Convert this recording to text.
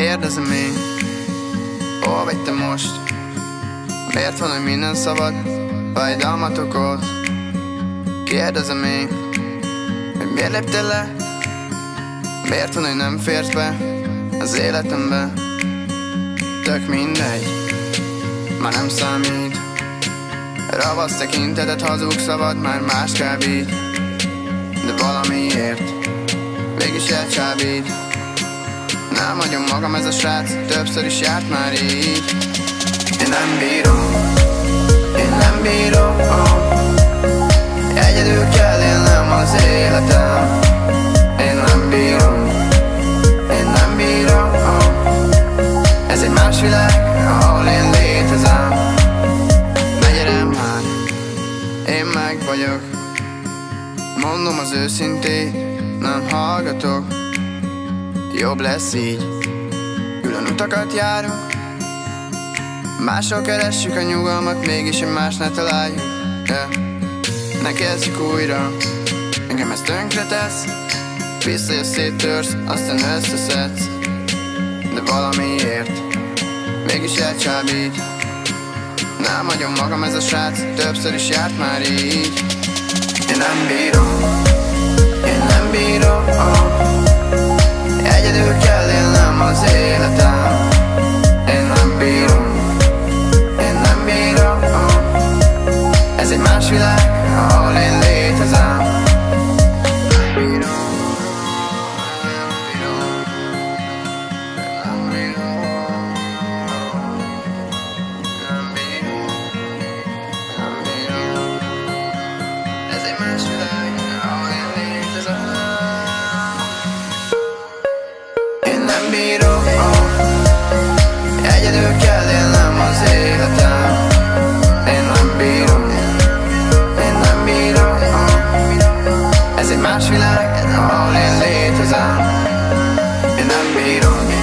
Kérdezem én Hol vagy te most? Miért van, hogy minden szabad? Fájdalmat okoz Kérdezem én Hogy miért léptél le? Miért van, hogy nem férsz be Az életembe? Tök mindegy Már nem számít Ravasz tekintetet, hazug szavad Már más kábít De valamiért Végis elcsábít Nem hagyom magam ez a srác Többször is járt már így. Én nem bírom Én nem bírom. Egyedül kell élnem az életem. Én nem bírom Én nem bírom. Ez egy más világ Ahol én létezem. Ne gyere már Én meg vagyok. Mondom az őszintét Nem hallgatok Jobb lesz így. Külön utakat járunk Máshol keressük a nyugalmat Mégis egy más ne találjuk. Yeah. Ne kezdjük újra Engem ez tönkre tesz. Visszajössz, széttörsz Aztán összeszedsz. De valamiért Mégis elcsábít Nem hagyom magam ez a srác Többször is járt már így. Én nem bírom Én nem bírom világ Ahol én létezem Nem Ez egy más világ, ahol én létezem Én nem bírom Én nem bírom